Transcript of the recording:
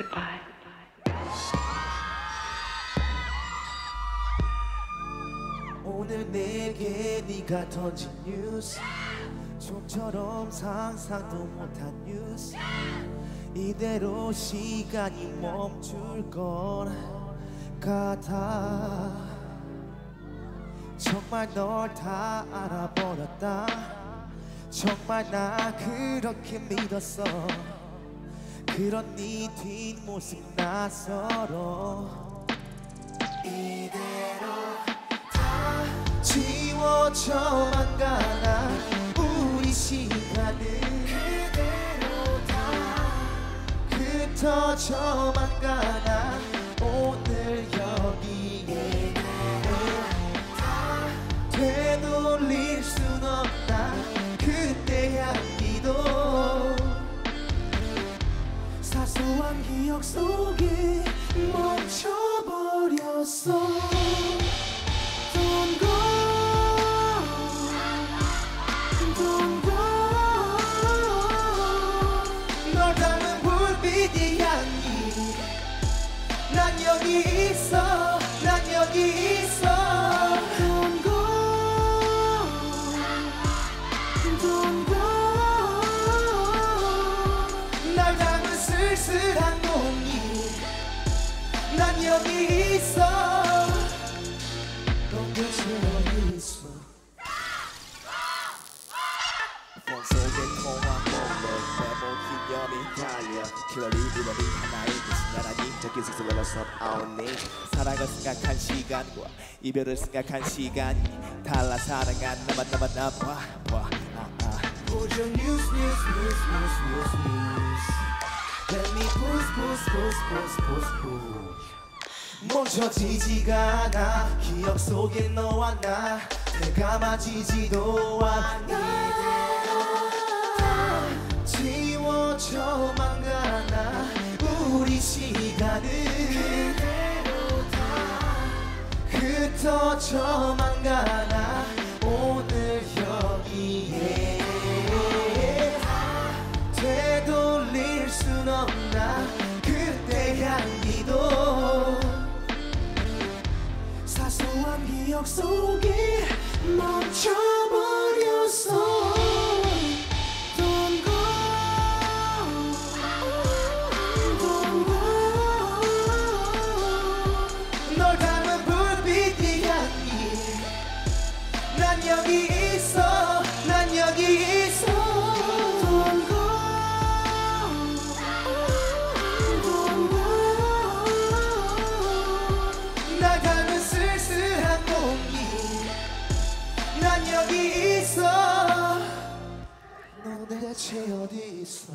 Goodbye. 오늘 내게 네가 던진 뉴스 좀처럼 상상도 못한 뉴스 이대로 시간이 멈출 것 같아. 정말 널 다 알아버렸다. 정말 나 그렇게 믿었어 그런 네 뒷모습 낯설어 이대로 다 지워져만 가나 우리 시간은 그대로 다 흩어져만 가나 사소한 기억 속에 멈춰버렸어. Don't 널 닮은 불빛의 향기 난 여기 있어 쓸쓸한 공기 난 여기 있어 넌 대체 어디 있어 폰 속에 통화 몰래 메모 기념이 달려 킬러리 리더리 하나의 나란히 적힌 색소 relation only 사랑을 생각한 시간과 이별을 생각한 시간이 달라 사랑한 나만 나만 나봐 봐 아, 아. Your news, news, news, news, news, news. Let me push, push, push, push, push, push. 멈춰지지가 않아. 기억 속에 너와 나. 내가 맞지지도 않아. 다 지워져만 가나. 우리 시간은 그대로 다. 흩어져만 가나 순 없나? 그때 향기도 사소한 기억 속에 멈춰버렸어. 널 닮은 불빛의 향기 난 여기 난 여기 있어. 너 대체 어디 있어